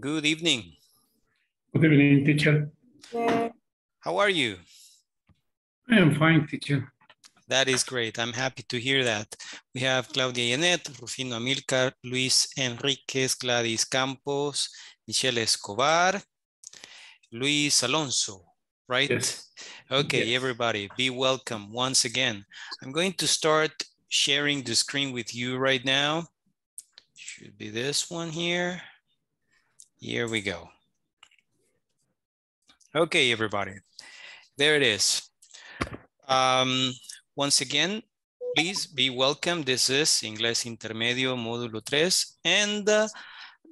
Good evening. Good evening, teacher. How are you? I am fine, teacher. That is great. I'm happy to hear that. We have Claudia Yanet, Rufino Amilcar, Luis Enriquez, Gladys Campos, Michelle Escobar, Luis Alonso, right? Yes. Okay, Yes. everybody, be welcome once again. I'm going to start sharing the screen with you right now. Should be this one here. Here we go. Okay, everybody, there it is. Um, once again, please be welcome. This is Inglés Intermedio Módulo 3, and uh,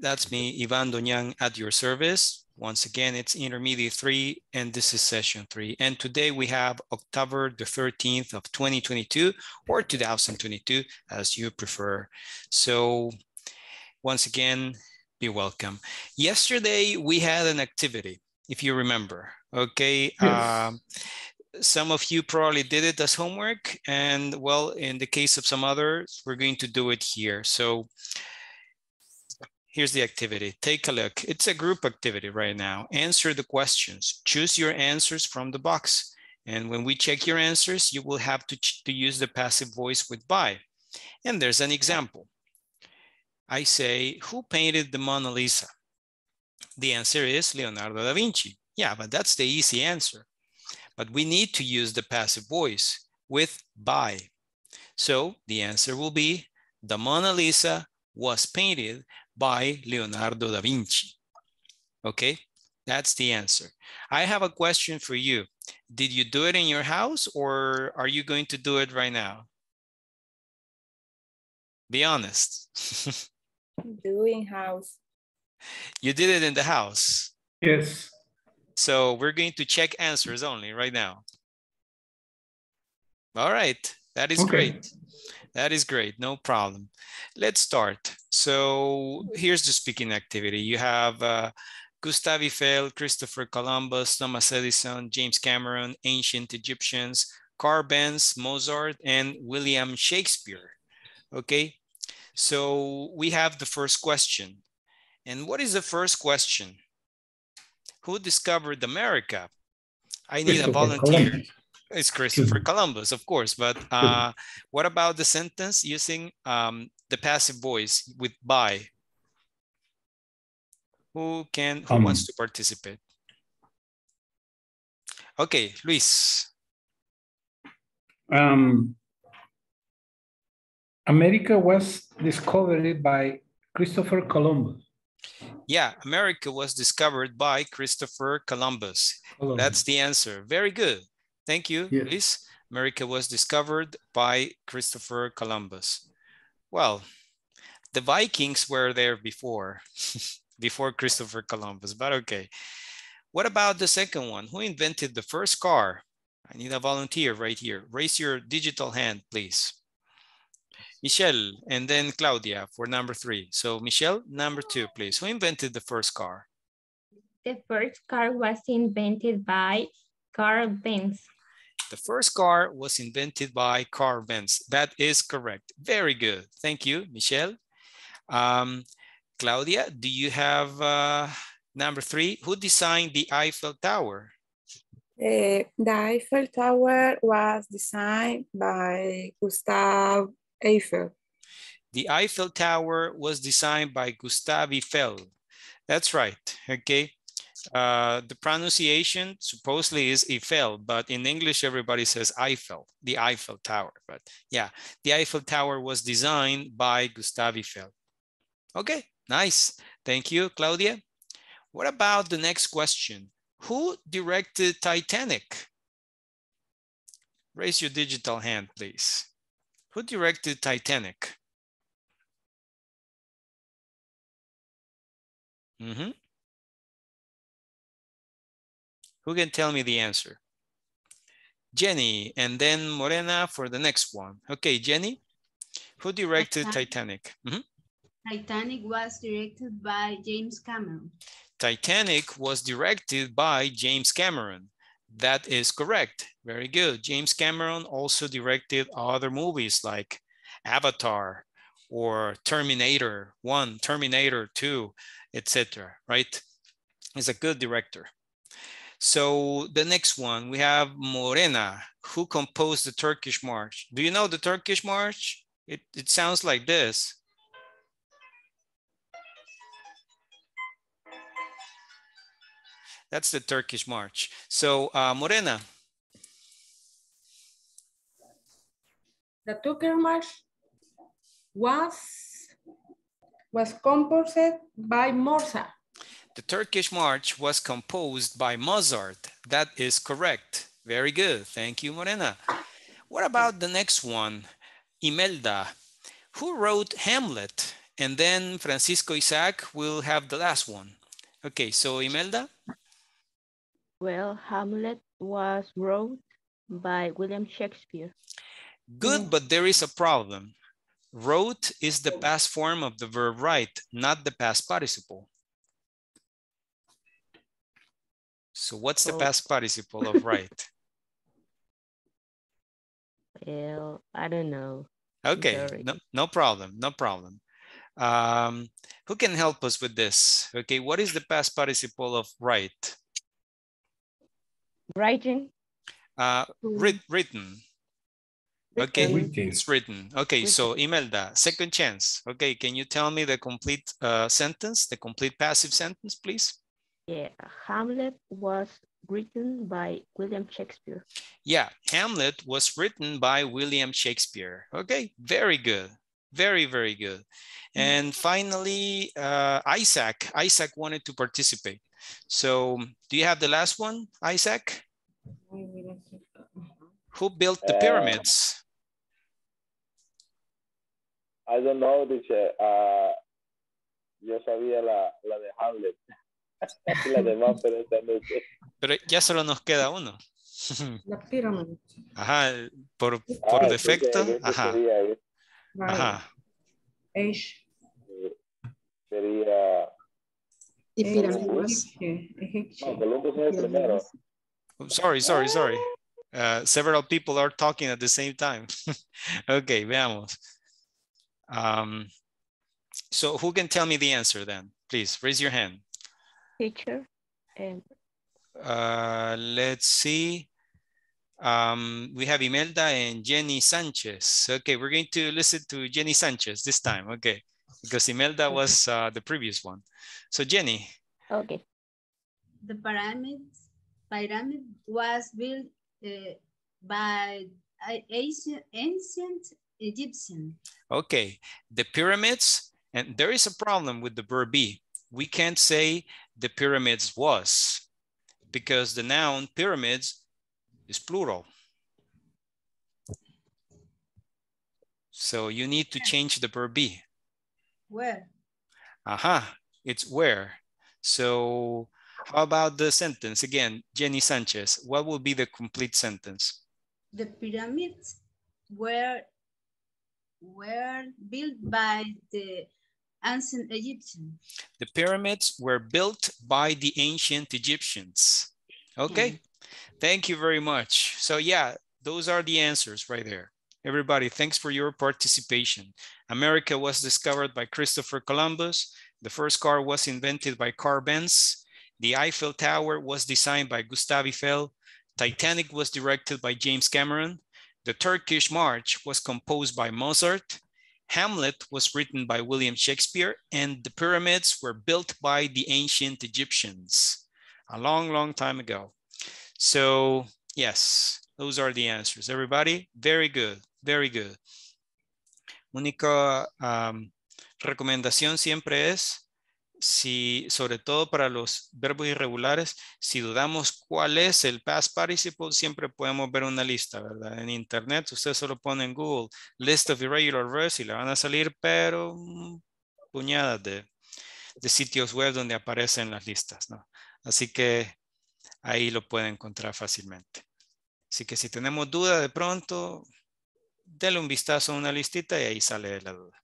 that's me, Ivan Doñan, at your service. Once again, it's Intermediate 3, and this is Session 3. And today we have October the 13th of 2022, or 2022, as you prefer. So once again, be welcome. Yesterday, we had an activity, if you remember, okay? Yes. Um, some of you probably did it as homework and well in the case of some others we're going to do it here. So here's the activity. Take a look. It's a group activity right now. Answer the questions. Choose your answers from the box. And when we check your answers you will have to, to use the passive voice with by and there's an example i say who painted the mona lisa the answer is leonardo da vinci yeah but that's the easy answer but we need to use the passive voice with by. So the answer will be the Mona Lisa was painted by Leonardo da Vinci. Okay, that's the answer. I have a question for you. Did you do it in your house or are you going to do it right now? Be honest. Doing house. you did it in the house. Yes. So we're going to check answers only right now. All right, that is Okay. great. That is great, no problem. Let's start. So here's the speaking activity. You have uh, Gustav Eiffel, Christopher Columbus, Thomas Edison, James Cameron, ancient Egyptians, Carl Benz, Mozart, and William Shakespeare. Okay, so we have the first question. And what is the first question? Who discovered America? I need a volunteer. Columbus. It's Christopher Columbus, of course, but uh, what about the sentence using um, the passive voice with by? Who can, who wants Um, to participate? Okay, Luis. Um, America was discovered by Christopher Columbus. Yeah, America was discovered by Christopher Columbus. Columbus. That's the answer. Very good. Thank you, Yes. Luis. America was discovered by Christopher Columbus. Well, the Vikings were there before, before Christopher Columbus, but okay. What about the second one? Who invented the first car? I need a volunteer right here. Raise your digital hand, please. Michelle, and then Claudia for number three. So Michelle, number two, please. Who invented the first car? The first car was invented by Carl Benz. The first car was invented by Carl Benz. That is correct. Very good. Thank you, Michelle. Um, Claudia, do you have uh, number three? Who designed the Eiffel Tower? Uh, the Eiffel Tower was designed by Gustav Eiffel. The Eiffel Tower was designed by Gustave Eiffel. That's right. Okay. Uh, the pronunciation supposedly is Eiffel, but in English, everybody says Eiffel, the Eiffel Tower. But yeah, the Eiffel Tower was designed by Gustave Eiffel. Okay, nice. Thank you, Claudia. What about the next question? Who directed Titanic? Raise your digital hand, please. Who directed Titanic? Mhm. Who can tell me the answer? Jenny, and then Morena for the next one. Okay, Jenny, who directed Titanic? Mhm. Titanic was directed by James Cameron. Titanic was directed by James Cameron. That is correct. Very good. James Cameron also directed other movies like Avatar or Terminator 1, Terminator 2, etc. right? He's a good director. So the next one, we have Morena, who composed the Turkish March. Do you know the Turkish March? It, it sounds like this. That's the Turkish March. So uh, Morena, The Turkish March was was composed by Mozart. the Turkish March was composed by Mozart. That is correct. Very good. Thank you, Morena. What about the next one? Imelda, who wrote Hamlet? And then Francisco Isaac will have the last one. Okay, so Imelda? Well, Hamlet was wrote by William Shakespeare. Good, but there is a problem. Wrote is the past form of the verb write, not the past participle. So what's the Oh. past participle of write? Well, I don't know. Okay, no, no problem, no problem. Um, who can help us with this? Okay, what is the past participle of write? Writing. Uh, to- writ, written. Okay, Written. it's written. Okay, so Imelda, second chance. Okay, can you tell me the complete uh, sentence, the complete passive sentence, please? Yeah, Hamlet was written by William Shakespeare. Yeah, Hamlet was written by William Shakespeare. Okay, very good. Very, very good. And finally, uh, Isaac. Isaac wanted to participate. So do you have the last one, Isaac? Who built the Uh, pyramids? I don't know, dice, ah, yo sabía la, la de Hamlet. la demás, pero esta no sé. Pero ya solo nos queda uno. The pyramid. Ajá, por, por Ah, defecto. este Ajá, Sería, eh, Right. ajá. Age. sería, Y Age pirámides. Egipcio, egipcio. no, Columbus es el primero. Oh, Sorry, sorry, sorry. Uh, several people are talking at the same time. okay, veamos. Um, so who can tell me the answer then? Please raise your hand. Teacher. And Uh, let's see. Um, we have Imelda and Jenny Sanchez. Okay, we're going to listen to Jenny Sanchez this time. Okay, because Imelda was uh, the previous one. So Jenny, okay. The pyramid, pyramid was built uh, by ancient, ancient Egyptian. okay, the pyramids, and there is a problem with the verb be. We can't say the pyramids was because the noun pyramids is plural. So you need to change the verb be. Where? Aha, it's where. So how about the sentence? Again, Jenny Sanchez, what will be the complete sentence? The pyramids were were built by the ancient Egyptians. The pyramids were built by the ancient Egyptians. Okay, mm-hmm. thank you very much. So yeah, those are the answers right there. Everybody, thanks for your participation. America was discovered by Christopher Columbus. The first car was invented by Carl Benz. The Eiffel Tower was designed by Gustave Eiffel. Titanic was directed by James Cameron. The Turkish March was composed by Mozart. Hamlet was written by William Shakespeare, and the pyramids were built by the ancient Egyptians a long, long time ago. So yes, those are the answers. Everybody, very good, very good. Única um, recomendación siempre es, si, sobre todo para los verbos irregulares, si dudamos cuál es el past participle, siempre podemos ver una lista, ¿verdad? En internet, usted solo pone en Google list of irregular verbs y le van a salir, pero mm, puñadas de, de sitios web donde aparecen las listas, ¿no? Así que ahí lo puede encontrar fácilmente. Así que si tenemos duda de pronto, dele un vistazo a una listita y ahí sale la duda.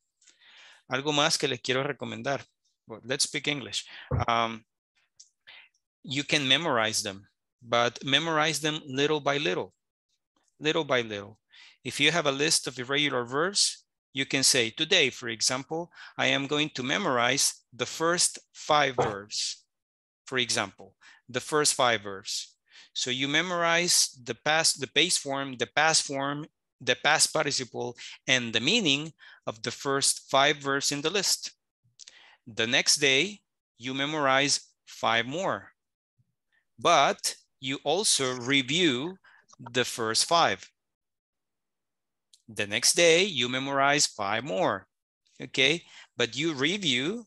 Algo más que les quiero recomendar. Well, let's speak English. Um, you can memorize them, but memorize them little by little, little by little. If you have a list of irregular verbs, You can say today, for example, I am going to memorize the first five verbs. For example, the first five verbs. So you memorize the past, the base form, the past form, the past participle, and the meaning of the first five verbs in the list. The next day, you memorize five more, but you also review the first five. The next day, you memorize five more, okay? But you review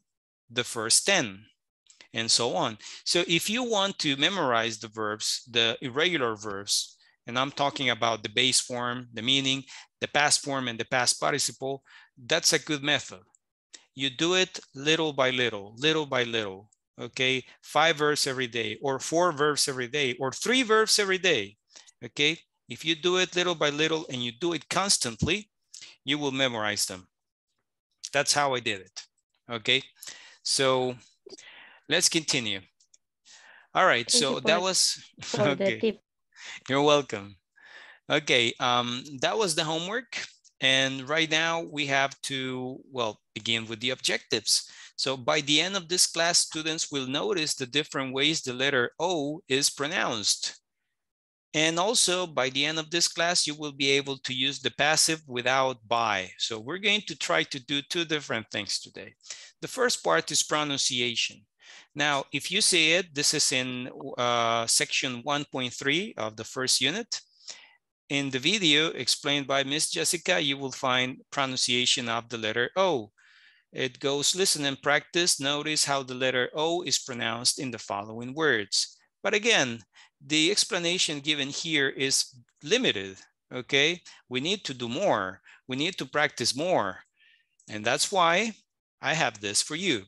the first 10 and so on. So if you want to memorize the verbs, the irregular verbs, and I'm talking about the base form, the meaning, the past form, and the past participle, that's a good method. You do it little by little, little by little, okay? Five verbs every day, or four verbs every day, or three verbs every day, okay? If you do it little by little and you do it constantly, you will memorize them. That's how I did it, okay? So let's continue. All right, Thank so that was, For the okay. You're welcome. Okay, um, that was the homework. And right now we have to, well, begin with the objectives. So by the end of this class, students will notice the different ways the letter O is pronounced. And also by the end of this class, you will be able to use the passive without by. So we're going to try to do two different things today. The first part is pronunciation. Now, if you see it, this is in uh, section 1.3 of the first unit. In the video explained by Miss Jessica, you will find pronunciation of the letter O. It goes listen and practice. Notice how the letter O is pronounced in the following words. But again, the explanation given here is limited, okay? We need to do more. We need to practice more. And that's why I have this for you.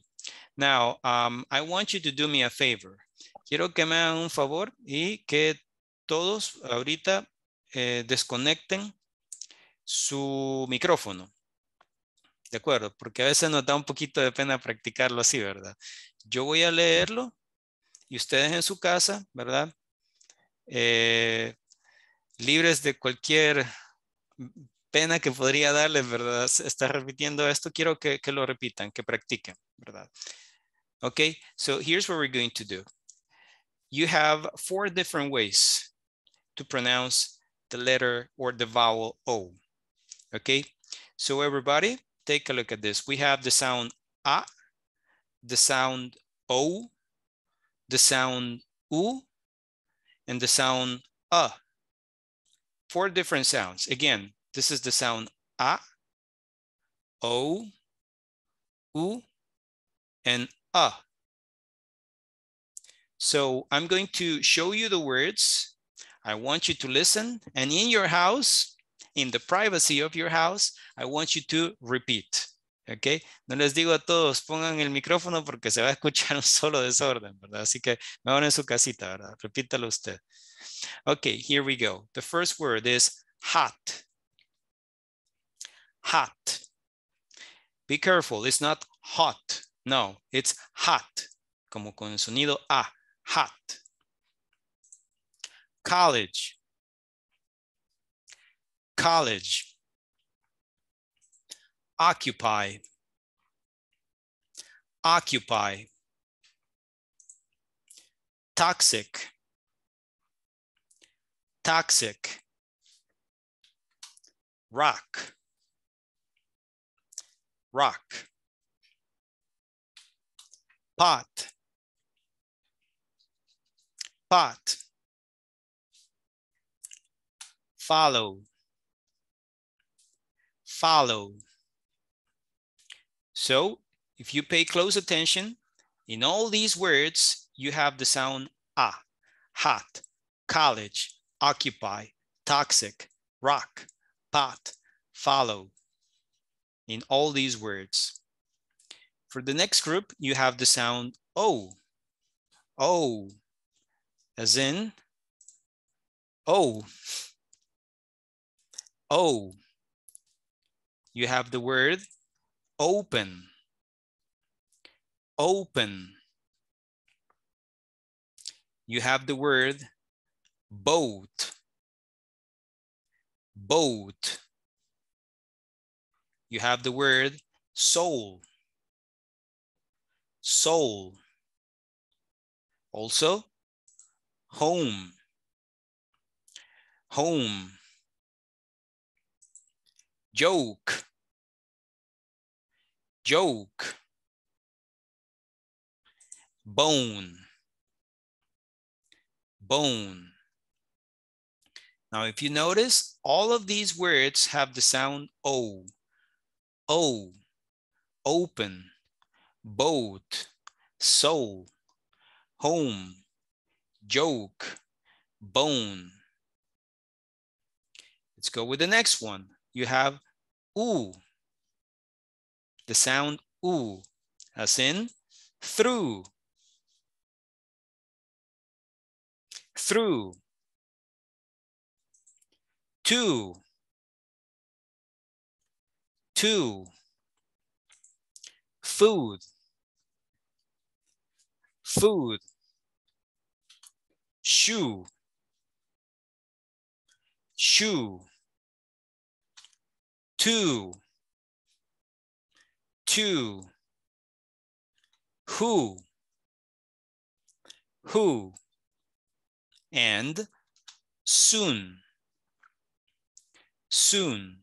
Now, um, I want you to do me a favor. Quiero que me hagan un favor y que todos ahorita eh, desconecten su micrófono. De acuerdo, porque a veces nos da un poquito de pena practicarlo así, ¿verdad? Yo voy a leerlo y ustedes en su casa, ¿verdad? Eh, libres de cualquier pena que podría darles, ¿verdad? Estar repitiendo esto, quiero que, que lo repitan, que practiquen, ¿verdad? Okay, so here's what we're going to do. You have four different ways to pronounce the letter or the vowel O. Okay, so everybody take a look at this. We have the sound A, the sound O, the sound U, and the sound A. Four different sounds. Again, this is the sound A, O, U, and A. So I'm going to show you the words. I want you to listen and in your house, in the privacy of your house, I want you to repeat. Okay. No les digo a todos, pongan el micrófono porque se va a escuchar un solo desorden, ¿verdad? Así que mejor en su casita, ¿verdad? Repítalo usted. Okay, here we go. The first word is hot. Hot. Be careful, it's not hot. No, it's hot. Como con el sonido A, hot. College. College. Occupy. Occupy. Toxic. Toxic. Rock. Rock. Pot. Pot. Follow. Follow. So if you pay close attention, in all these words, you have the sound A, hot, college, occupy, toxic, rock, pot, follow, in all these words. For the next group, you have the sound O, O, as in O, O. You have the word open, open. You have the word boat, boat. you have the word soul. Soul. Also, home. Home. Joke. Joke. Bone. Bone. Now, if you notice, all of these words have the sound O. O, open, boat, soul, home, joke, bone. Let's go with the next one. You have oo, the sound oo, as in through, through, two, two, food, food, shoe, shoe, two, two, who, who, and soon, soon.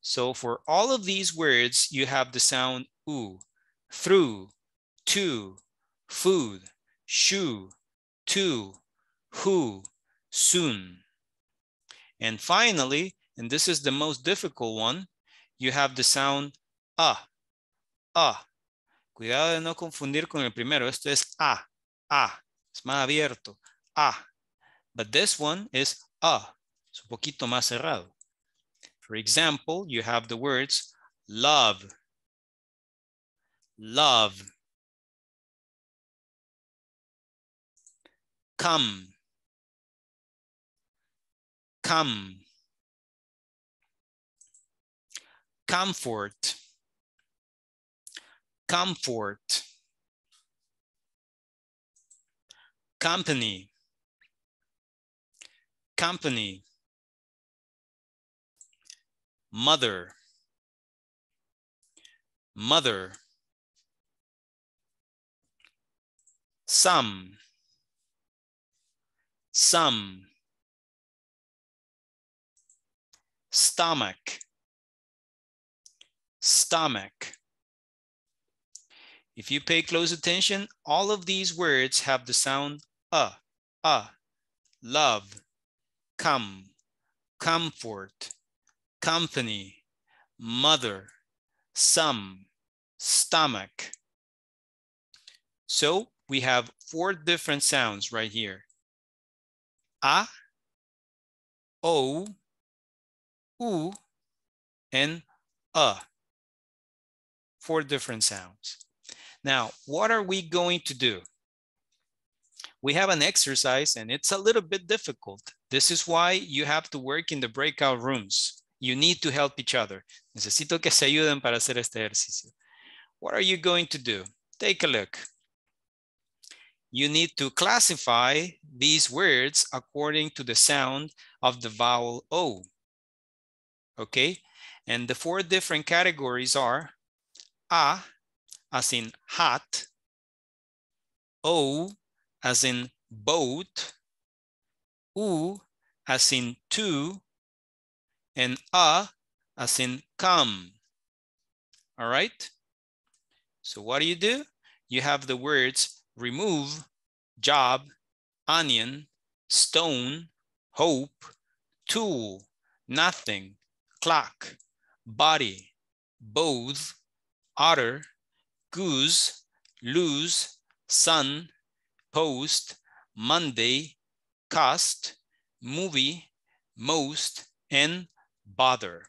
So for all of these words, you have the sound oo, through, to, food, shoe, to, who, soon. And finally, and this is the most difficult one, you have the sound a, a. Cuidado de no confundir con el primero. Esto es a, a. Es más abierto, a. But this one is a. Es un poquito más cerrado. For example, you have the words love, love, come, come, comfort, comfort, company, company, mother, mother, some, some, stomach, stomach. If you pay close attention, all of these words have the sound a, a, love, come, comfort, company, mother, some, stomach. So we have four different sounds right here. A, O, U, and A. Four different sounds. Now, what are we going to do? We have an exercise and it's a little bit difficult. This is why you have to work in the breakout rooms. You need to help each other. Necesito que se ayuden para hacer este ejercicio. What are you going to do? Take a look. You need to classify these words according to the sound of the vowel O. Okay, and the four different categories are A, as in hat, O, as in boat, U, as in two, and A, as in come. All right? So what do you do? You have the words remove, job, onion, stone, hope, tool, nothing, clock, body, both, otter, goose, lose, sun, post, Monday, cost, movie, most, and bother.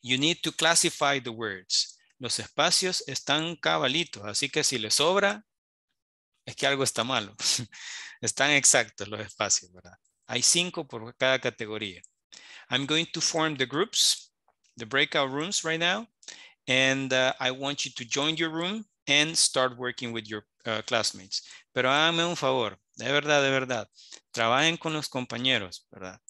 You need to classify the words. Los espacios están cabalitos, así que si les sobra, es que algo está malo. están exactos los espacios, ¿verdad? Hay cinco por cada categoría. I'm going to form the groups, the breakout rooms right now. And uh, I want you to join your room and start working with your uh, classmates. Pero háganme un favor, de verdad, de verdad. Trabajen con los compañeros, ¿verdad?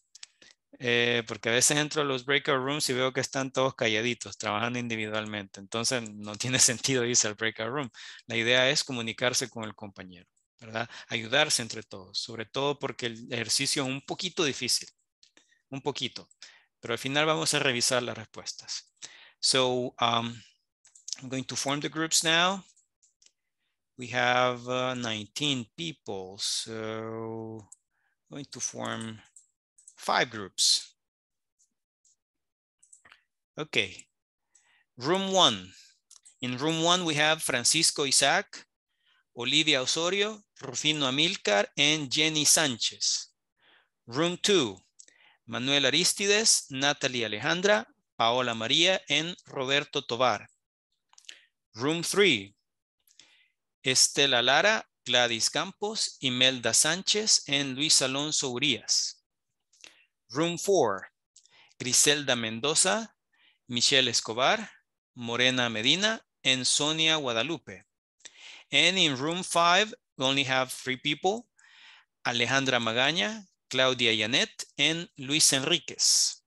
Eh, porque a veces entro a los breakout rooms y veo que están todos calladitos, trabajando individualmente. Entonces no tiene sentido irse al breakout room. La idea es comunicarse con el compañero, ¿verdad? Ayudarse entre todos, sobre todo porque el ejercicio es un poquito difícil, un poquito, pero al final vamos a revisar las respuestas. So um, I'm going to form the groups now. We have uh, 19 people, so I'm going to form five groups. Okay, room one. In room one, we have Francisco Isaac, Olivia Osorio, Rufino Amilcar, and Jenny Sanchez. Room two, Manuel Aristides, Natalie Alejandra, Paola María, and Roberto Tovar. Room three, Estela Lara, Gladys Campos, Imelda Sánchez, and Luis Alonso Urias. Room 4, Griselda Mendoza, Michelle Escobar, Morena Medina, and Sonia Guadalupe. And in room 5, we only have three people, Alejandra Magaña, Claudia Yanet, and Luis Enriquez.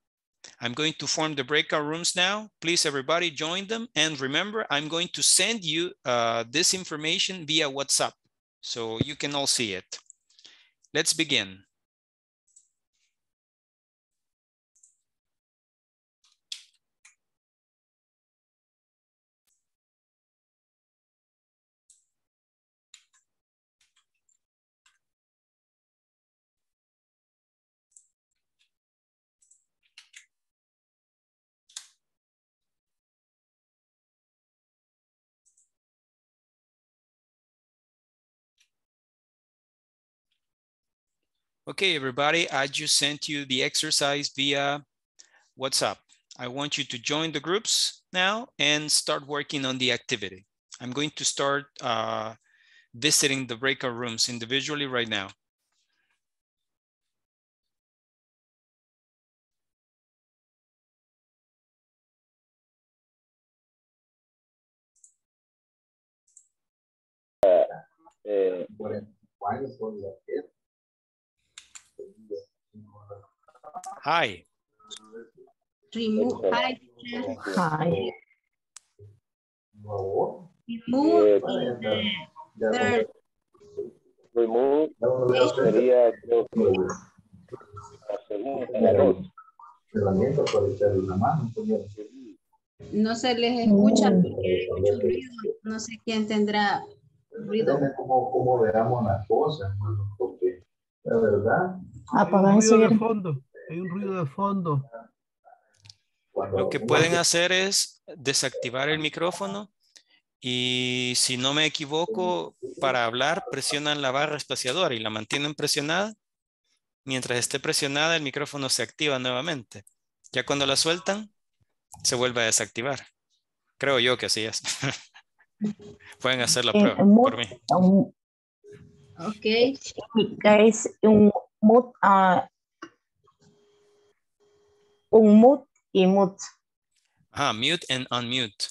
I'm going to form the breakout rooms now. Please, everybody join them. And remember, I'm going to send you uh, this information via WhatsApp so you can all see it. Let's begin. Okay, everybody, I just sent you the exercise via WhatsApp. I want you to join the groups now and start working on the activity. I'm going to start uh, visiting the breakout rooms individually right now. Eh, Hi. Remove, hi. Hi. remove third remove sería creo que la segunda, la dos. No se les escucha porque hay mucho ruido. No sé quién tendrá ruido. Cómo, cómo veamos las cosas, porque la verdad, Apagar enseguida. fondo. Hay un ruido de fondo. Lo que pueden hacer es desactivar el micrófono y si no me equivoco, para hablar presionan la barra espaciadora y la mantienen presionada. Mientras esté presionada, el micrófono se activa nuevamente. Ya cuando la sueltan, se vuelve a desactivar. Creo yo que así es. Pueden hacer la Eh, prueba por mí. Um, Ok. guys, un mute, ah, un mute y mute. Ah, mute and unmute.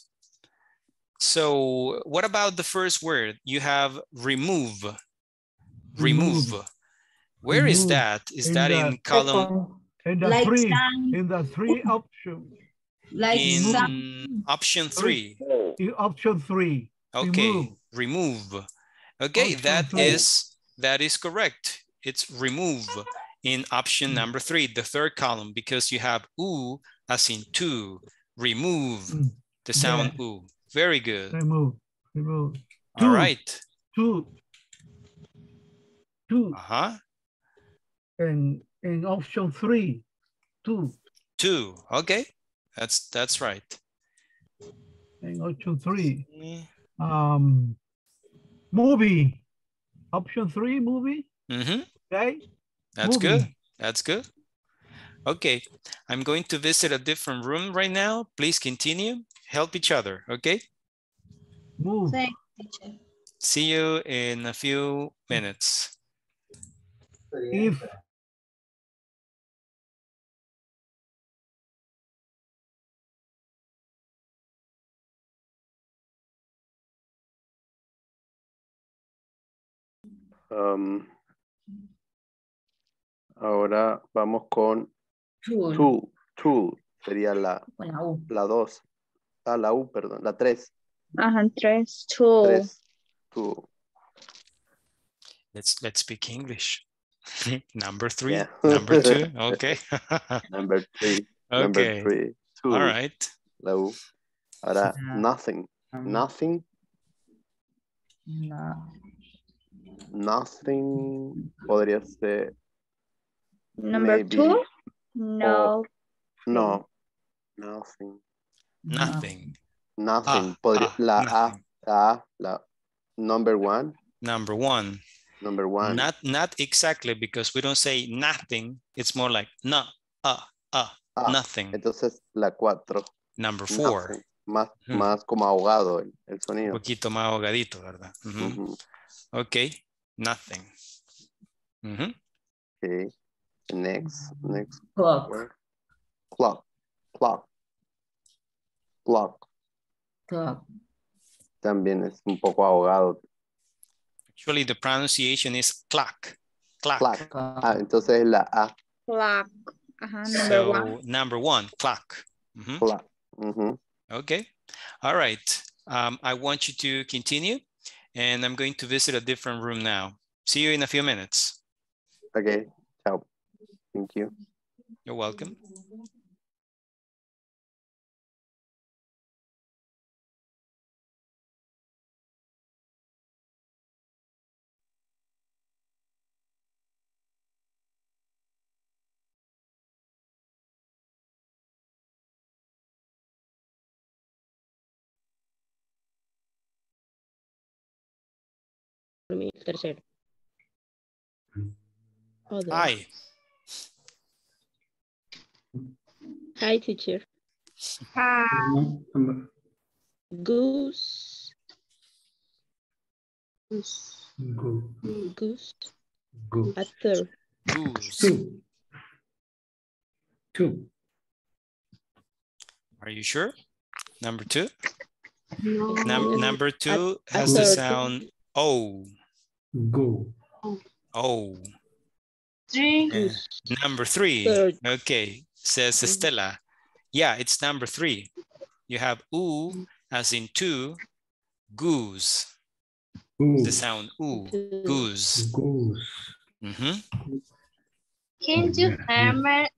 So what about the first word? You have remove. Remove. Remove. Where is Remove. that? Is In that the in column In the Like three, some, in the three options, like some, in option three? In option three. Okay, Remove. remove. Okay, Option that three. is that is correct. It's remove in option Mm. number three, the third column, because you have oo as in two. Remove Mm, the sound yeah. oo. Very good. Remove, remove. All Two. right. Two. Two, Uh-huh. and in option three, two, Two. Okay. That's that's right. and option three. Mm-hmm. Um, movie, option three, movie, Mm-hmm. okay? That's good. That's good. Okay. I'm going to visit a different room right now. Please continue. Help each other. Okay. Move, thank you, teacher. See you in a few minutes. if, Am, um, ahora vamos con Tool. Tool, tool, sería la, la U. la dos. Ah, la U, perdón, la tres. Ajá, tres, tool. Tres, tool. Let's let's speak English. number three, Yeah. number two. Okay. Number three, number okay. three, tool, All right. la U. Ahora, Será- nothing, Um, nothing, no, nothing, podría ser, Number maybe, two, no. no, nothing, Nothing. nothing, Ah, podría, ah, la A, nothing. la A, la number one, Number one. number one, Not not exactly because we don't say nothing. It's more like no, uh, uh, Ah, nothing. entonces la cuatro, Number four. nothing, más, Ujú. más como ahogado el, el Un sonido. poquito más ahogadito, ¿verdad? Ujú. Ujú, Okay. Nothing. Ujú. Okay, next, next Clock. word. Clock, clock, clock, Clock. también es un poco ahogado. Actually, the pronunciation is clock. Clock. Clock. Clock. Ah, entonces es la A, Clock. Ajá, number So one. number one, clock. Mhm. clock. Ujú. Okay. All right. Um, I want you to continue and I'm going to visit a different room now. See you in a few minutes. Okay, chao. Thank you. You're welcome. mi tercero. Other. Hi. Hi, teacher. no, number- Goose. Goose. go, Goose. go. A third. Goose. Two. Two. Are you sure? Number two? No. Num- number two a has the sound O. Go. O. Three. Number three. Third. Okay, says Estela. Yeah, it's number three. You have oo as in two, goose. The sound oo, Two. goose. Goose. Mhm. Can you Yeah. help me,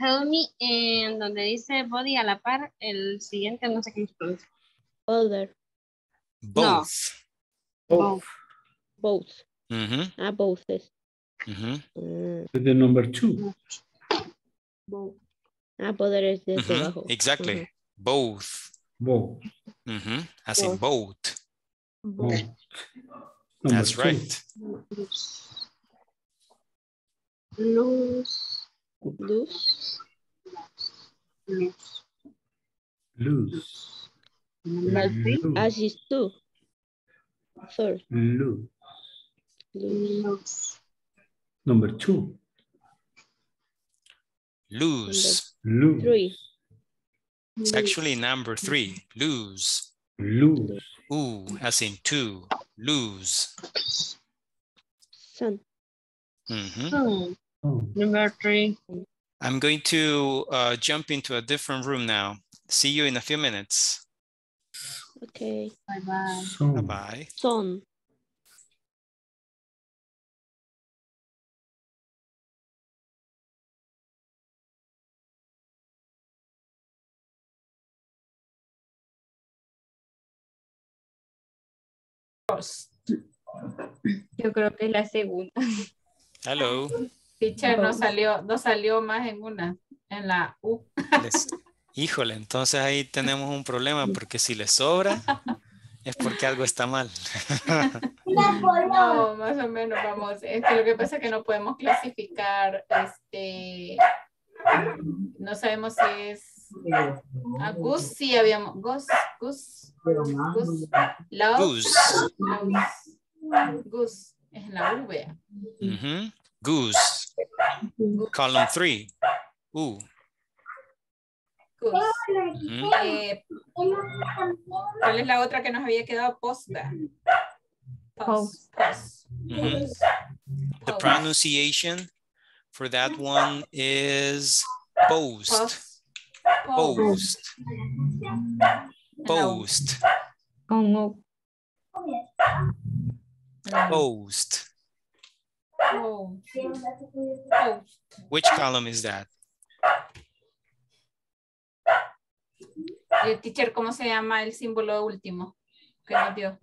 help me en donde dice body a la par, el siguiente no sé qué se pronuncia. Other. Both. Both. Both. Mhm, Ah, both. es- mhm, Mm. The number two. Ah, poder es desde mhm. abajo. Exactly. Ajá. Both. Both. Mhm, As in boat. Both. That's Number two. right. Luz. Luz. Luz. Lose. But Lose. as is two. Third. Lose. Luz. Luz. Number two. Lose. Lose. Three. It's actually number three. Lose. Lose. Ooh, as in two. Lose. Son. Mhm. Hmm. Oh. Number three. I'm going to uh, jump into a different room now. See you in a few minutes. Okay. Bye bye. So. Bye-bye. Son. Yo creo que es la segunda. Hello. Teacher, no salió, no salió más en una, en la U. Les- Híjole, entonces ahí tenemos un problema porque si les sobra es porque algo está mal. No, más o menos, vamos. Es que lo que pasa es que no podemos clasificar, este, no sabemos si es a Gus, sí habíamos, Gus, Gus, Gus, Love, Goose. Love, Gus, es en la V. Ujú. Goose. Column three. Ooh. Gus. Ujú. Eh, ¿Cuál es la otra que nos había quedado? Posta. Post. Post. Mhm. The pronunciation for that one is Post. Post. Post. Post. Con O. Post. Post. Post. Which column is that? Eh, teacher, ¿cómo se llama el símbolo último que nos dio?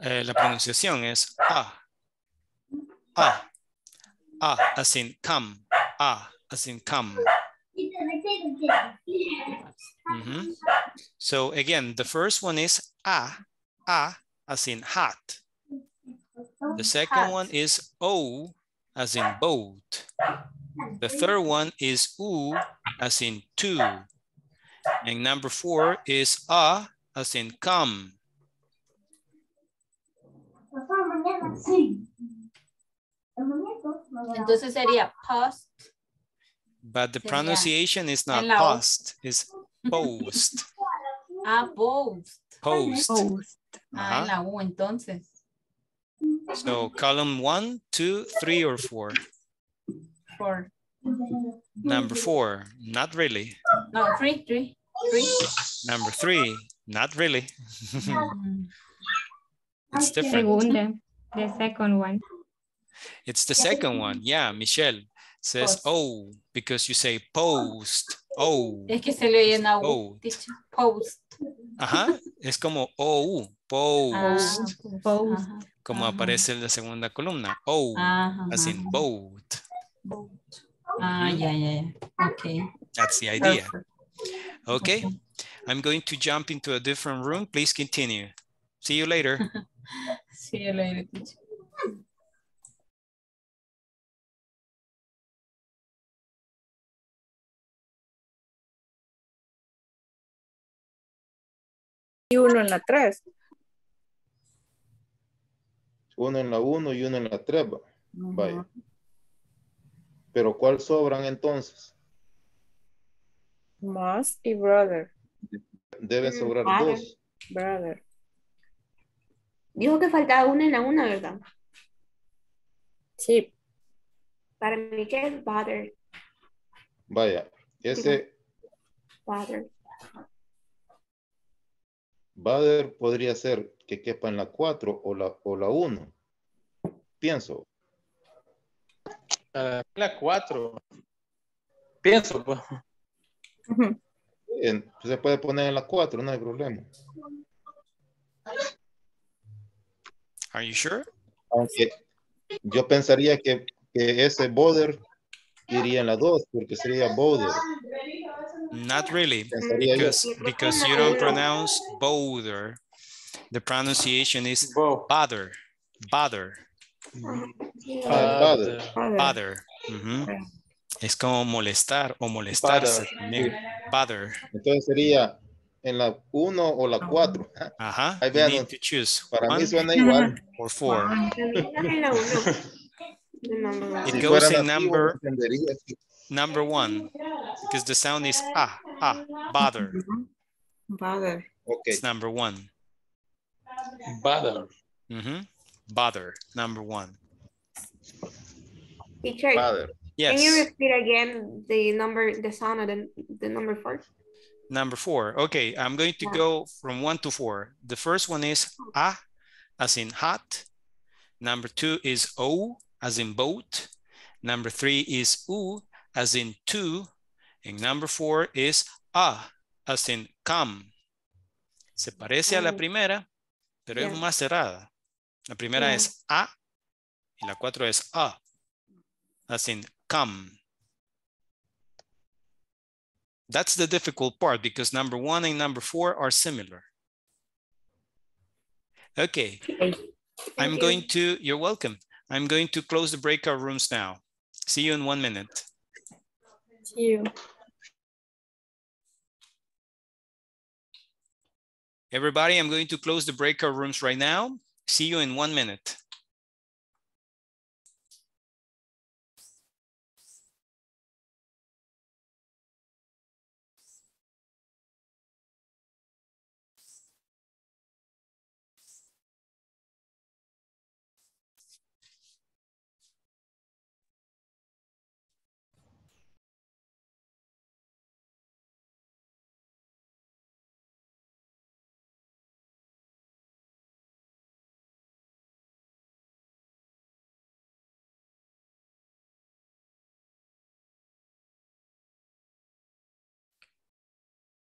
Eh, la pronunciación es A. A. A, as in come. A, as in come. Mhm. So again, the first one is A. A, as in hat. The second one is O, as in boat. The third one is U, as in two. And number four is A, as in come. Entonces sería post. But the pronunciation is not en post, it's post. Ah, post. Post. Ah, en Ajá. la U entonces. So column one, two, three, or four. Four. Number four, not really. no, three, three, three. Number three, not really. it's different. The second one. It's the second one. Yeah, Michelle says Post. oh because you say post. Oh. Es que se le oye en la U. Oh. Post. Ajá. Es como oh, Ah, post. Post. Ajá. Como ajá. aparece en la segunda columna. Oh, Ajá, as in ajá. boat. Ah, Mhm. ya, ya, ya. Ok. That's the idea. Perfect. Okay. I'm going to jump into a different room. Please continue. See you later. See you later, Y uno en la 3. Uno en la 1 y uno en la 3. Vaya. Pero ¿cuál sobran entonces? Must y brother. Deben sobrar Father. dos. Brother. Dijo que faltaba una en la una, ¿verdad? Sí. Para mí que es bother, Vaya. Ese bother. Bader podría ser que quepa en la 4 o la, o la 1. Pienso. Ah, la 4. Pienso, pues. En- se puede poner en la 4, no hay problema. Are you sure? Aunque yo pensaría que, que ese border iría en la 2 porque sería border. Not really, because, because you don't pronounce bother. The pronunciation is bother, bother, bother. bother. Ujú. Mm-hmm. Es como molestar o molestarse Bother. también. Bother. Entonces sería en la 1 o la 4. Ajá. Ahí You vean, need to choose para mí one suena igual. or four. It Si goes fuera in nativo, number entendería que- number one because the sound is ah ah bother. Bother. Okay. It's number one. Bother. Mm -hmm. Bother. Number one. Teacher, Father. can you repeat again the number, the sound of the, the number four? Number four. Okay, I'm going to Yeah. go from one to four. The first one is ah, as in hot. Number two is O, as in boat. Number three is U, as in two. And number four is A, as in come. Se parece a la Oh. primera, pero es más cerrada. La primera Yeah. es A y la cuatro es A, as in come. That's the difficult part because number one and number four are similar. Okay, I'm you. going to, you're welcome. I'm going to close the breakout rooms now. See you in one minute. You. Everybody, I'm going to close the breakout rooms right now. See you in one minute.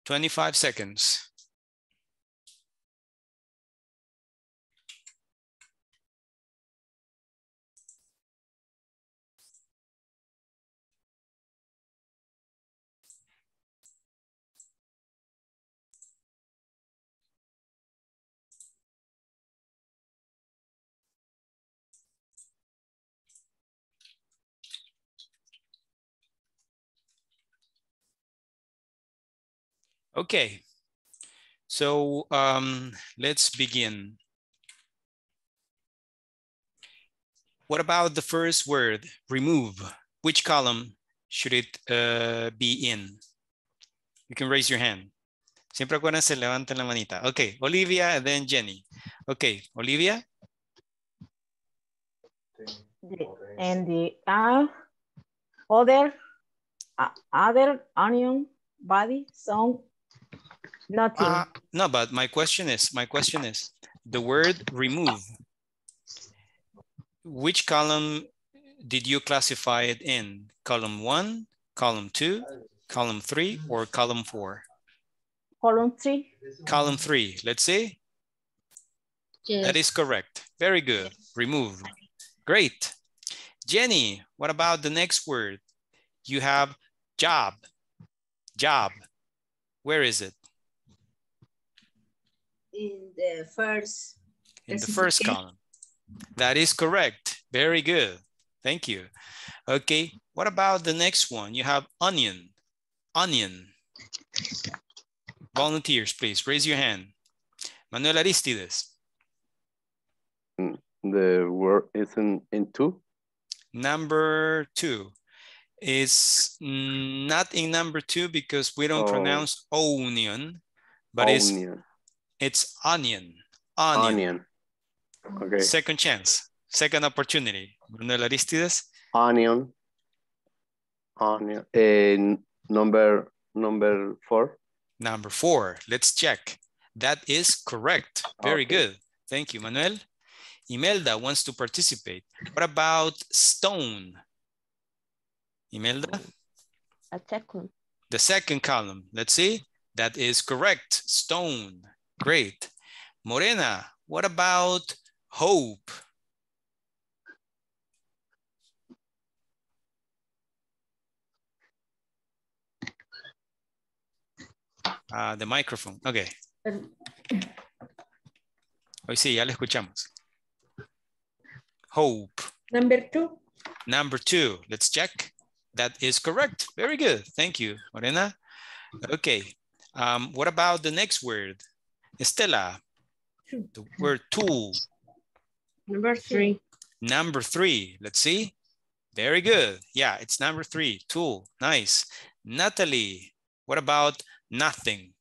25 seconds. Okay, so um, let's begin. What about the first word, remove? Which column should it uh, be in? You can raise your hand. Siempre acuérdense, levanten la manita. Okay, Olivia and then Jenny. Okay, Olivia? and the uh, other uh, other onion body song nothing Uh, no, but my question is, my question is, the word remove. Which column did you classify it in? Column one, column two, column three, or column four? column three Column three, let's see. That is correct. Very good. Remove. Great. Jenny, what about the next word? You have job. Job. Where is it? In the first. In the first column. That is correct. Very good. Thank you. Okay. What about the next one? You have onion. Onion. Volunteers, please raise your hand. Manuel Aristides. The word is in, in two. Number two is not in number two because we don't Oh. pronounce onion, but Onion. it's onion. Onion. Onion. Okay. Second chance, second opportunity. Manuel Aristides, Onion. Onion. Eh, and number number four. number four. Let's check. That is correct. Very Okay. good. Thank you, Manuel. Imelda wants to participate. What about stone? Imelda? A second. The second column, let's see. That is correct, stone. Great. Morena, what about hope? Ah, the microphone, okay. Hoy sí, ya le escuchamos. Hope. Number two. Number two, let's check. That is correct. Very good. Thank you, Morena. Okay. Um, what about the next word? Estela, the word two. Number three. Number three, let's see. Very good. Yeah, it's number three, two, Nice. Natalie, what about nothing?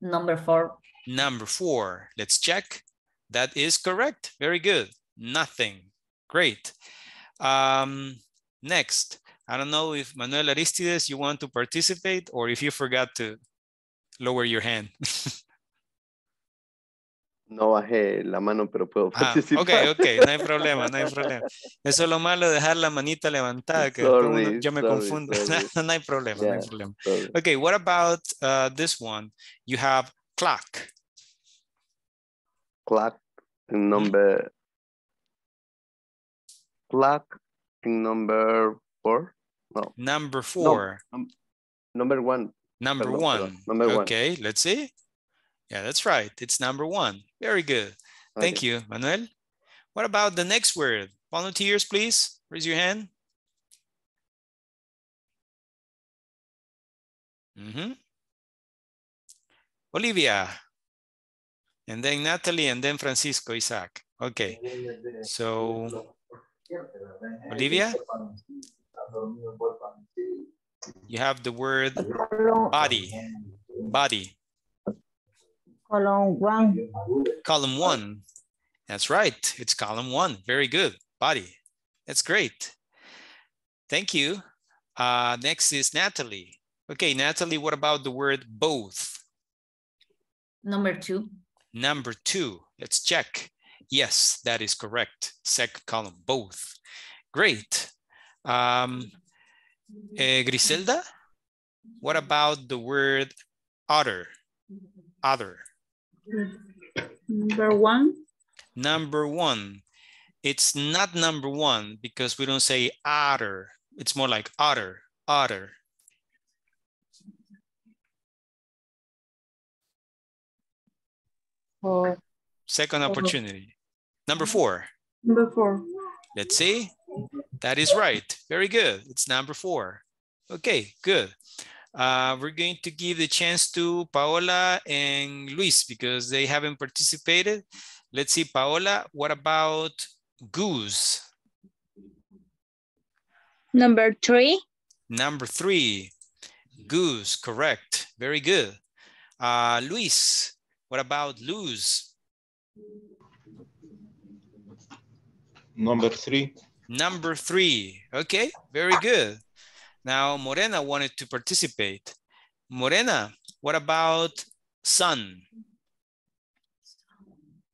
Number four. Number four, let's check. That is correct. Very good. Nothing. Great. Um, next, I don't know if Manuel Aristides, you want to participate or if you forgot to lower your hand. No bajé la mano, pero puedo Ah, ok, ok, no hay problema, no hay problema. Eso es lo malo de dejar la manita levantada, que después uno- Sorry, yo me sorry, confundo. sorry. no hay problema, no hay problema. sorry. Okay, what about uh, this one? You have clock. Clock number. Clock number four. No. Number four. num- number one. Number Perdón, one. perdón, number one. okay, let's see. Yeah, that's right. It's number one. Very good. Thank Okay. you, Manuel. What about the next word? Volunteers, please. Raise your hand. Mhm. Olivia. And then Natalie and then Francisco Isaac. Okay. So, Olivia? You have the word body. Body. column one Column one. That's right. It's column one. Very good. Body. That's great. Thank you. Uh, next is Natalie. Okay, Natalie, what about the word both? Number two. Number two. Let's check. Yes, that is correct. Second column, both. Great. Um, Eh, Griselda, what about the word other? Other. Number one. Number one. It's not number one because we don't say otter. It's more like otter, otter. Four. Second opportunity. Number four. Number four. Let's see. That is right. Very good. It's number four. Okay, good. Uh, we're going to give the chance to Paola and Luis because they haven't participated. Let's see, Paola, what about goose? Number three. Number three, goose, correct. Very good. Uh, Luis, what about lose? Number three. Number three, okay, very good. Now, Morena wanted to participate. Morena, what about sun?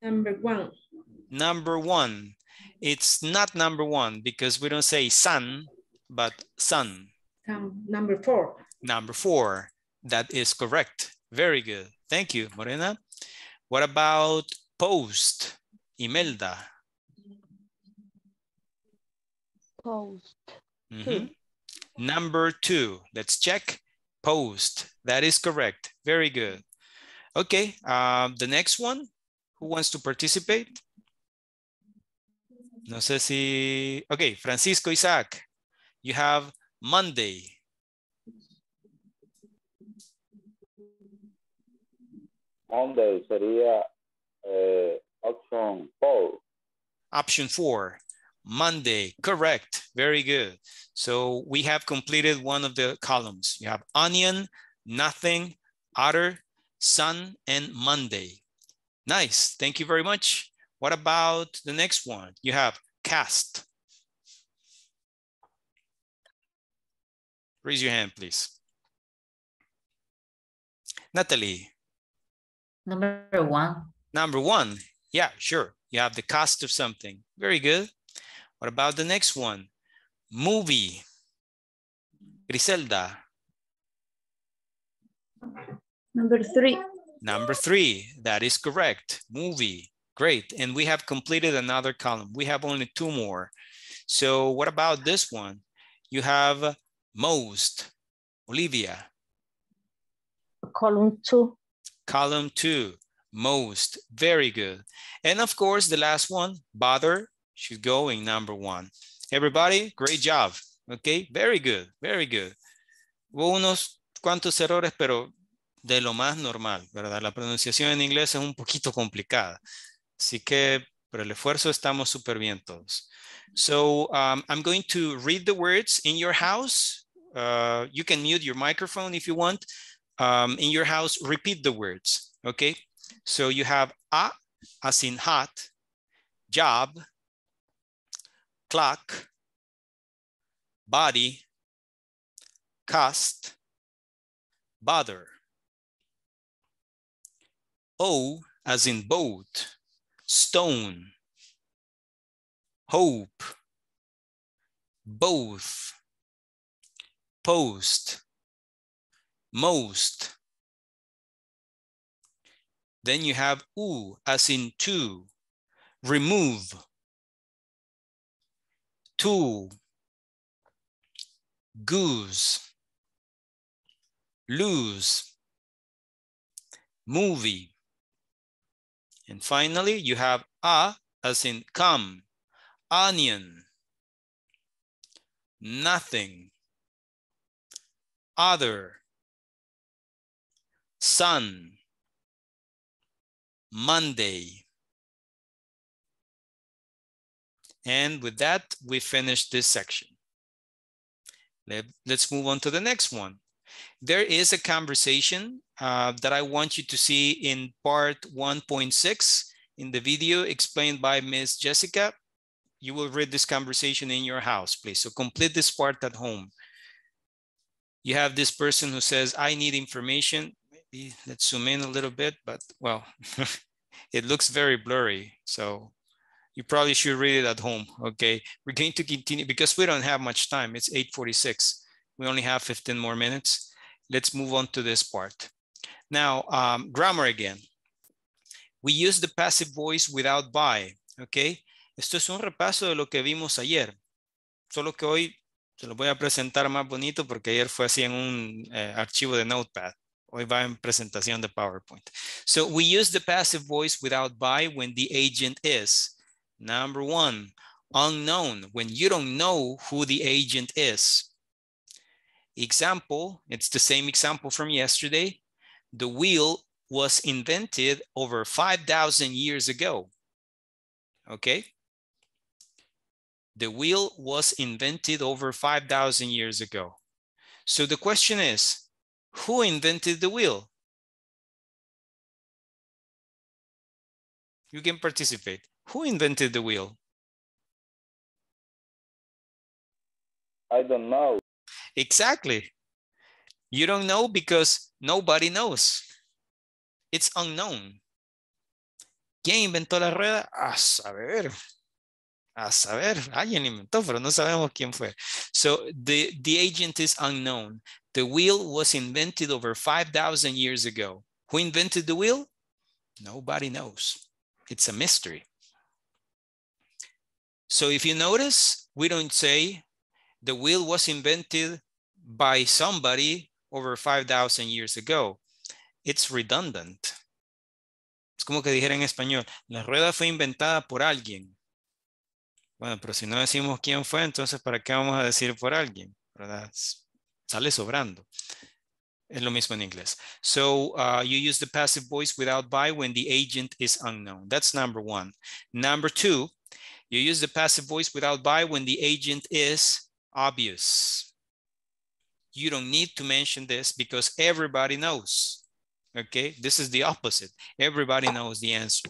Number one. Number one. It's not number one because we don't say sun, but sun. Um, number four. Number four. That is correct. Very good. Thank you, Morena. What about post? Imelda. Post. Mhm. Number two, let's check. Post, that is correct. Very good. Okay, um, the next one, who wants to participate? No sé si, okay, Francisco Isaac, you have Monday. Monday sería eh, option four. Option four, Monday, correct, very good. So we have completed one of the columns. You have onion, nothing, otter, sun, and Monday. Nice, thank you very much. What about the next one? You have cast. Raise your hand, please. Natalie, Number one. number one. Yeah, sure. You have the cost of something. Very good. What about the next one? Movie. Griselda, Number three. number three. That is correct. Movie. Great. And we have completed another column. We have only two more. So what about this one? You have most. Olivia, Column two. column two, most. Very good. And of course, the last one, bother, she's going number one. Everybody, great job. Okay, very good, very good. Hubo unos cuantos errores, pero de lo más normal, ¿verdad? La pronunciación en inglés es un poquito complicada. Así que, por el esfuerzo, estamos súper bien todos. So, um, I'm going to read the words in your house. Uh, you can mute your microphone if you want. Um, in your house, repeat the words, okay? So you have a, as in hot, job, clock, body, cost, bother. O as in boat, stone, hope, both, post, most. Then you have u as in two, remove, tool, goose, lose, movie. And finally, you have a as in come, onion, nothing, other, sun, Monday. And with that, we finish this section. Let, us move on to the next one. There is a conversation uh, that I want you to see in part 1.6 in the video explained by Ms. Jessica. You will read this conversation in your house, please. So complete this part at home. You have this person who says, I need information. Maybe let's zoom in a little bit, but well, it looks very blurry. So you probably should read it at home, okay? We're going to continue because we don't have much time. It's 8.46. We only have 15 more minutes. Let's move on to this part. Now, um, grammar again. We use the passive voice without by, okay? Esto es un repaso de lo que vimos ayer. Solo que hoy se lo voy a presentar más bonito porque ayer fue así en un eh, archivo de Notepad. Hoy va en presentación de PowerPoint. So we use the passive voice without by when the agent is. Number one, unknown, when you don't know who the agent is. Example, it's the same example from yesterday. The wheel was invented over 5,000 years ago. Okay? The wheel was invented over 5,000 years ago. So the question is, who invented the wheel? You can participate. Who invented the wheel? I don't know. Exactly. You don't know because nobody knows. It's unknown. ¿Quién inventó la rueda? A saber. A saber. Alguien inventó, pero no sabemos quién fue. So the, the agent is unknown. The wheel was invented over 5,000 years ago. Who invented the wheel? Nobody knows. It's a mystery. So if you notice, we don't say the wheel was invented by somebody over 5,000 years ago. It's redundant. Es como que dijera en español, la rueda fue inventada por alguien. Bueno, pero si no decimos quién fue, entonces ¿para qué vamos a decir por alguien? ¿Verdad? Sale sobrando. Es lo mismo en inglés. So uh, you use the passive voice without by when the agent is unknown. That's number one. Number two, you use the passive voice without by when the agent is obvious. You don't need to mention this because everybody knows. Okay, this is the opposite. Everybody knows the answer.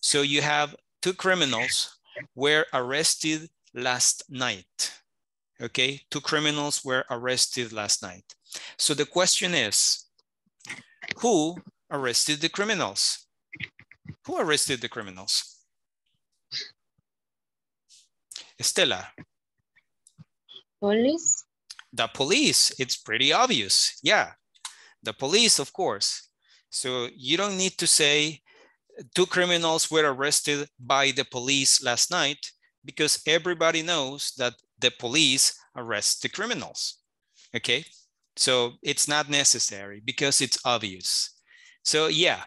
So you have two criminals were arrested last night. Okay, two criminals were arrested last night. So the question is, who arrested the criminals? Who arrested the criminals? Estela. Police. The police, it's pretty obvious. Yeah, the police, of course. So you don't need to say two criminals were arrested by the police last night because everybody knows that the police arrest the criminals. Okay, so it's not necessary because it's obvious. So yeah.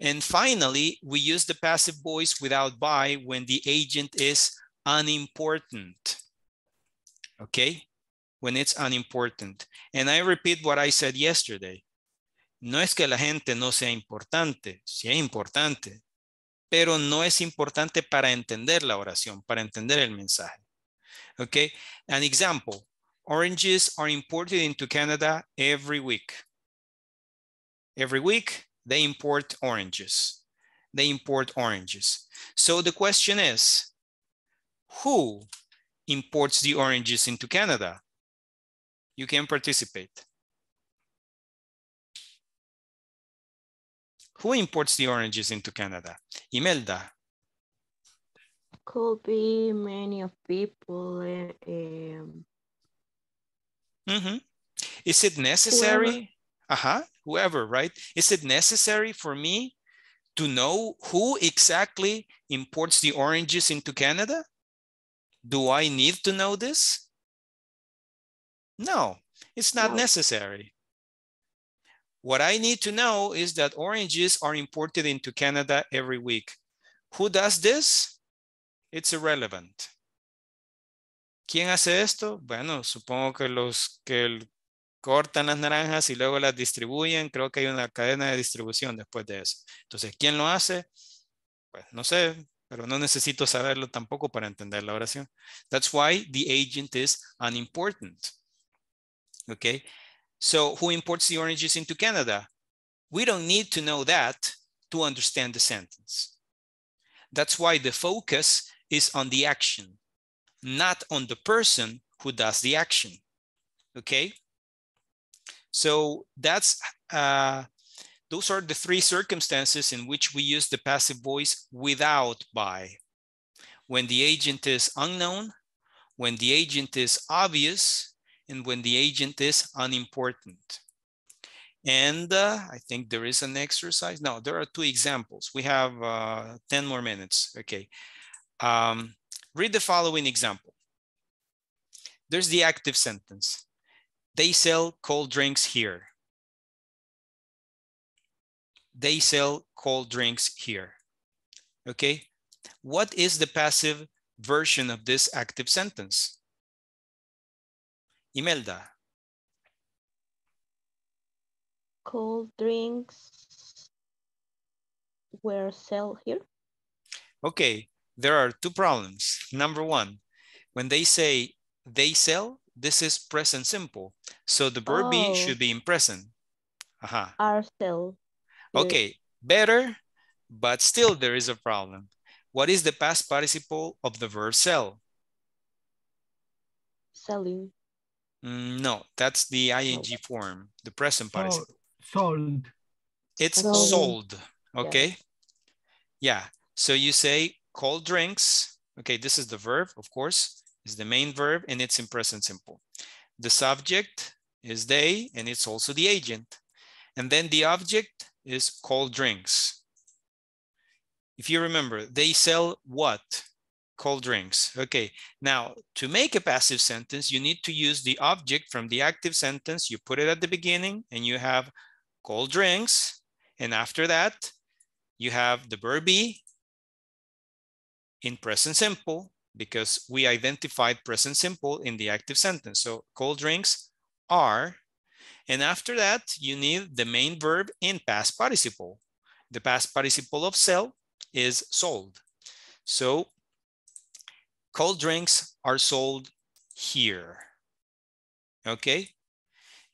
And finally, we use the passive voice without by when the agent is unimportant. Okay, when it's unimportant. And I repeat what I said yesterday. No es que la gente no sea importante, sí es importante, pero no es importante para entender la oración, para entender el mensaje. Okay, an example, oranges are imported into Canada every week. Every week, they import oranges. They import oranges. So the question is, who imports the oranges into Canada? You can participate. Who imports the oranges into Canada? Imelda. Could be many of people. um, Mhm. Is it necessary? Uh-huh, whoever, right? Is it necessary for me to know who exactly imports the oranges into Canada? Do I need to know this? No, it's not No. necessary. What I need to know is that oranges are imported into Canada every week. Who does this? It's irrelevant. ¿Quién hace esto? Bueno, supongo que los que cortan las naranjas y luego las distribuyen, creo que hay una cadena de distribución después de eso. Entonces, ¿quién lo hace? Pues no sé, pero no necesito saberlo tampoco para entender la oración. That's why the agent is unimportant. Okay, so who imports the oranges into Canada? We don't need to know that to understand the sentence. That's why the focus is on the action, not on the person who does the action. Okay, so that's uh, those are the three circumstances in which we use the passive voice without by. When the agent is unknown, when the agent is obvious, and when the agent is unimportant. And uh, I think there is an exercise. No, there are two examples. We have uh, 10 more minutes. Okay. Um, read the following example. There's the active sentence. They sell cold drinks here. They sell cold drinks here. Okay. What is the passive version of this active sentence? Imelda. Cold drinks were sell here. Okay, there are two problems. Number one, when they say they sell, this is present simple. So the verb be Oh. should be in present. Aha. Are sold. Here. Okay, better, but still there is a problem. What is the past participle of the verb sell? Selling. Mm, no, that's the ing form, the present participle. Sold. It's Sold. sold, okay? Yeah, so you say cold drinks. Okay, this is the verb, of course, is the main verb and it's in present simple. The subject is they and it's also the agent. And then the object is cold drinks. If you remember, they sell what? Cold drinks. Okay, now to make a passive sentence, you need to use the object from the active sentence. You put it at the beginning and you have cold drinks. And after that, you have the verb be in present simple because we identified present simple in the active sentence. So cold drinks are, and after that, you need the main verb in past participle. The past participle of sell is sold. So cold drinks are sold here. Okay.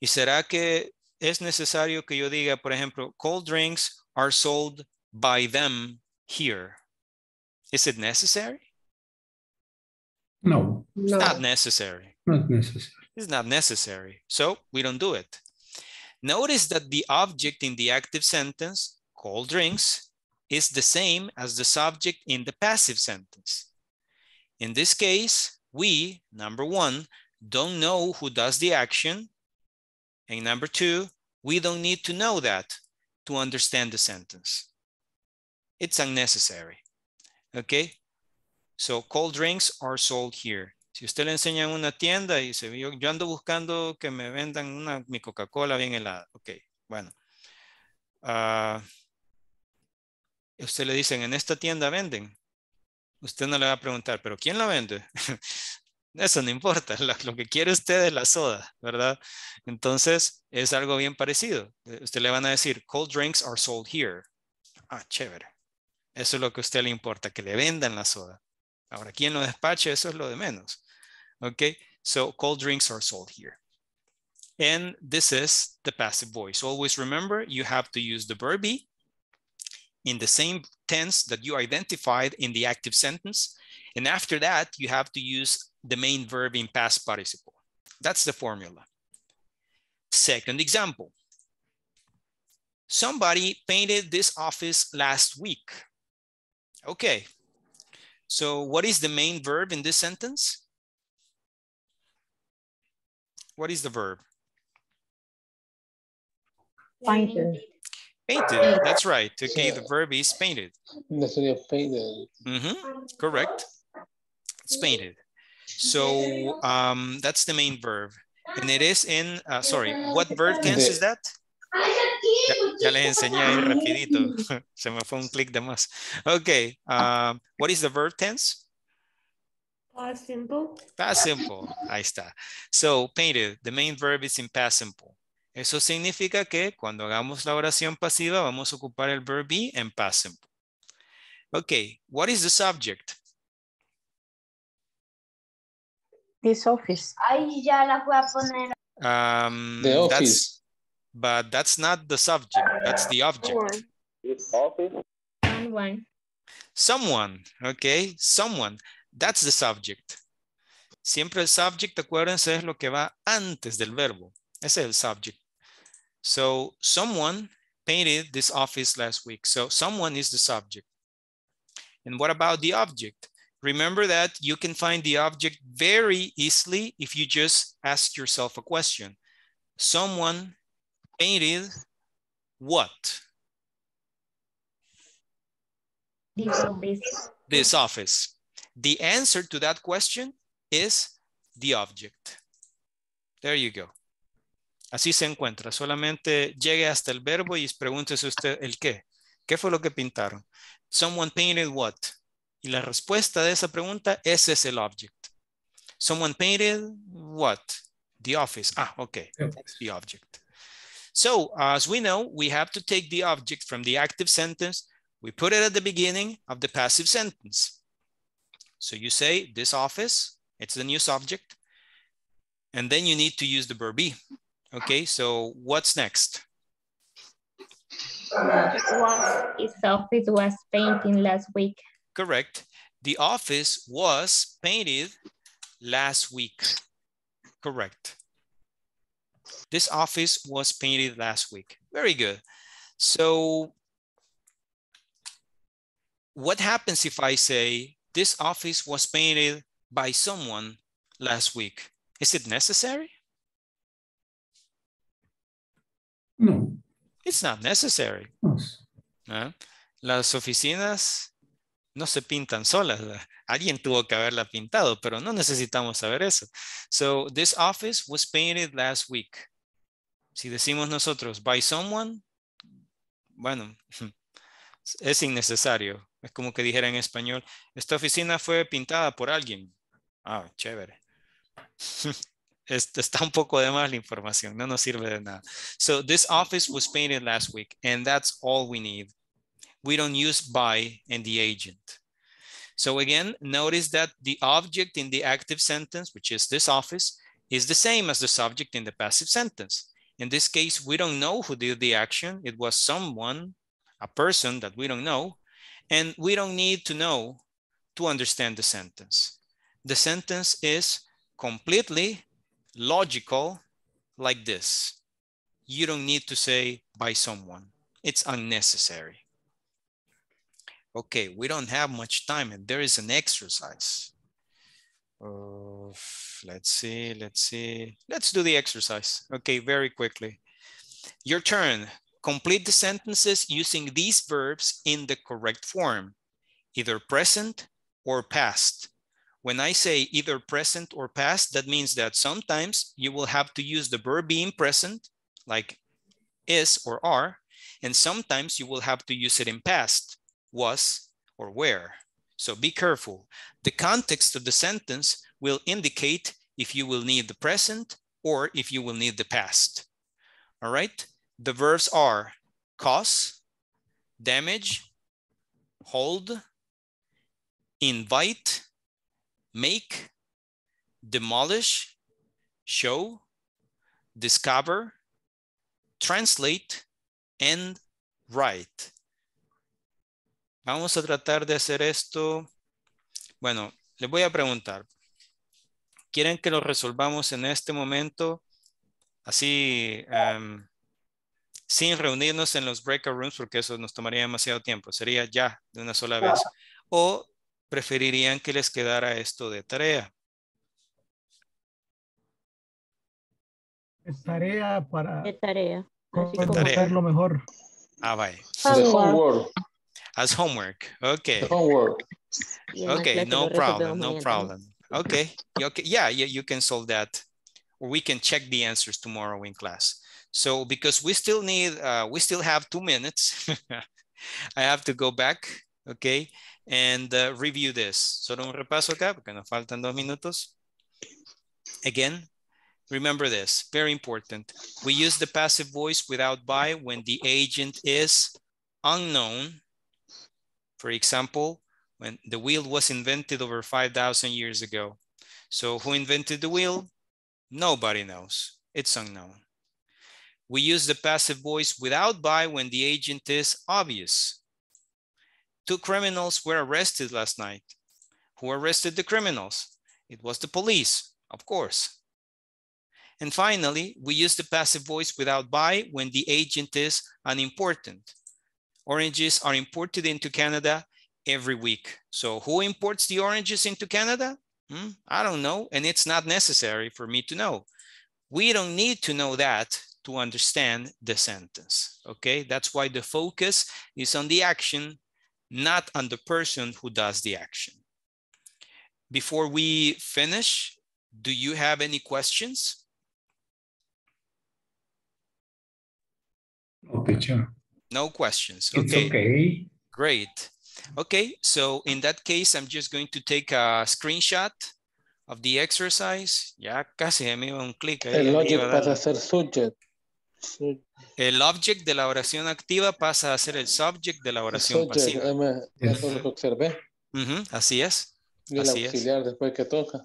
¿Y será que es necesario que yo diga, por ejemplo, cold drinks are sold by them here? Is it necessary? No, It's not necessary. not necessary. It's not necessary. So we don't do it. Notice that the object in the active sentence, cold drinks, is the same as the subject in the passive sentence. In this case, we, number one, don't know who does the action. And number two, we don't need to know that to understand the sentence. It's unnecessary. Okay? So cold drinks are sold here. Si usted le enseña en una tienda y dice, yo, yo ando buscando que me vendan mi Coca-Cola bien helada. Ok, bueno. Ah, usted le dicen, en esta tienda venden. Usted no le va a preguntar, ¿pero quién la vende? Eso no importa. Lo, lo que quiere usted es la soda, ¿verdad? Entonces, es algo bien parecido. Eh, Usted le van a decir, cold drinks are sold here. Ah, chévere. Eso es lo que a usted le importa, que le vendan la soda. Ahora, ¿quién lo despache? Eso es lo de menos. Okay, so cold drinks are sold here. And this is the passive voice. Always remember, you have to use the verb be in the same tense that you identified in the active sentence. And after that, you have to use the main verb in past participle. That's the formula. Second example. Somebody painted this office last week. Okay. So what is the main verb in this sentence? What is the verb? Painted. Painted, that's right. Okay, the verb is painted. That sería painted. Mhm, Correct. It's painted. So um, that's the main verb. And it is in, uh, sorry, what verb tense is that? Ya, ya les enseñé ahí rapidito. Se me fue un clic de más. Okay, um, what is the verb tense? Past simple. Past simple, ahí está. So, painted, the main verb is in past simple. Eso significa que cuando hagamos la oración pasiva vamos a ocupar el verb be en past simple. Okay, what is the subject? This office. Ay, ya la voy a poner. Um, The office. That's, but that's not the subject, that's the object. This office, Someone. Someone, okay, someone, that's the subject. Siempre el subject, acuérdense, es lo que va antes del verbo. Ese es el subject. So someone painted this office last week. So someone is the subject. And what about the object? Remember that you can find the object very easily if you just ask yourself a question. Someone painted what? This office. This office. The answer to that question is the object. There you go. Así se encuentra. Solamente llegue hasta el verbo y pregúntese usted el qué. ¿Qué fue lo que pintaron? Someone painted what? Y la respuesta de esa pregunta, ese es el object. Someone painted what? The office. Ah, okay. That's the object. So as we know, we have to take the object from the active sentence. We put it at the beginning of the passive sentence. So you say this office, it's the new subject. And then you need to use the verb be. Okay, so what's next? Was his office was painting last week. Correct. The office was painted last week. Correct. This office was painted last week. Very good. So what happens if I say this office was painted by someone last week? Is it necessary? No. It's not necessary. ¿ah? Las oficinas no se pintan solas. Alguien tuvo que haberla pintado, pero no necesitamos saber eso. So this office was painted last week. Si decimos nosotros by someone, bueno, es innecesario. Es como que dijera en español, esta oficina fue pintada por alguien. Ah, chévere. Está un poco de más la información, no nos sirve de nada. So this office was painted last week and that's all we need. We don't use by and the agent. So again, notice that the object in the active sentence, which is this office, is the same as the subject in the passive sentence. In this case, we don't know who did the action. It was someone, a person that we don't know, and we don't need to know to understand the sentence. The sentence is completely logical like this. You don't need to say by someone. It's unnecessary. Okay, we don't have much time and there is an exercise. Uh, let's see, let's see. Let's do the exercise. Okay, very quickly. Your turn. Complete the sentences using these verbs in the correct form, either present or past. When I say either present or past, that means that sometimes you will have to use the verb being present, like is or are, and sometimes you will have to use it in past, was or were. So be careful. The context of the sentence will indicate if you will need the present or if you will need the past. All right? The verbs are cause, damage, hold, invite, make, demolish, show, discover, translate, and write. Vamos a tratar de hacer esto. Bueno, les voy a preguntar. ¿Quieren que lo resolvamos en este momento? Así, um, sin reunirnos en los breakout rooms, porque eso nos tomaría demasiado tiempo. Sería ya de una sola vez. O preferirían que les quedara esto de tarea. Es tarea para De tarea. conocerlo mejor. Ah, vaya. Homework. As homework. Okay. Homework. Okay, no lo problem, no problem. Okay, okay, yeah, yeah, you can solve that. Or we can check the answers tomorrow in class. So because we still need, uh, we still have two minutes. I have to go back, okay, and uh, review this. Solo un repaso acá, porque nos faltan dos minutos. Again, remember this, very important. We use the passive voice without by when the agent is unknown. For example, when the wheel was invented over 5,000 years ago. So who invented the wheel? Nobody knows. It's unknown. We use the passive voice without by when the agent is obvious. Two criminals were arrested last night. Who arrested the criminals? It was the police, of course. And finally, we use the passive voice without by when the agent is unimportant. Oranges are imported into Canada every week. So who imports the oranges into Canada? Hmm, I don't know, and it's not necessary for me to know. We don't need to know that to understand the sentence, okay? That's why the focus is on the action, not on the person who does the action. Before we finish, do you have any questions? No, teacher. No questions, It's okay. okay. Great. Okay, so in that case, I'm just going to take a screenshot of the exercise. Ya casi me iba un clic. ahí, El logic iba a pasa a ser subject. El object de la oración activa pasa a ser el subject de la oración subject, pasiva. M, eso es lo que observé. Ujú, así es. Y el Así es. auxiliar después que toca.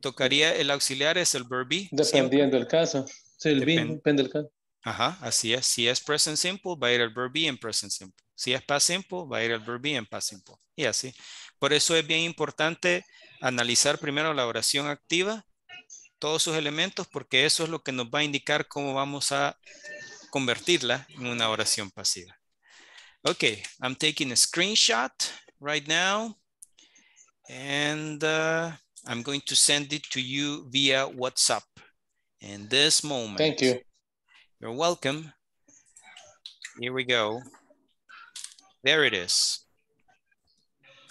Tocaría el auxiliar es el verb be. Dependiendo del caso. Sí, el be, Depende. depende del caso. Ajá, así es. Si es present simple, va a ir el verb be en present simple. Si es past simple, va a ir el verb be en past simple. Y así. Por eso es bien importante analizar primero la oración activa, todos sus elementos, porque eso es lo que nos va a indicar cómo vamos a convertirla en una oración pasiva. Okay, I'm taking a screenshot right now. And uh, I'm going to send it to you via WhatsApp in this moment. Thank you. You're welcome. Here we go. There it is.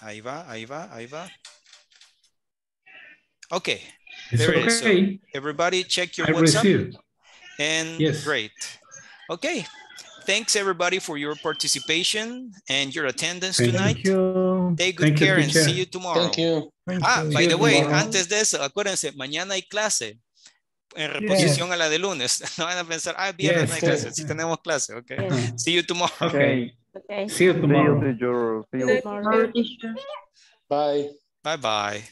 Ahí va, ahí va, ahí va. Okay, It's there it is. So okay. everybody check your I WhatsApp. received. And Yes. great. Okay. Thanks everybody for your participation and your attendance tonight. Thank you. Take good Thank you, care and teacher. see you tomorrow. Thank you. Ah, you. by the way, tomorrow. antes de eso, acuérdense, mañana hay clase en reposición a la de lunes. No van a pensar, ah, viernes no hay Yes. clase. Sí tenemos clase, ok. Yes. See you tomorrow. Okay. Okay. See you tomorrow. See you. Tomorrow, teacher. Bye. Bye bye.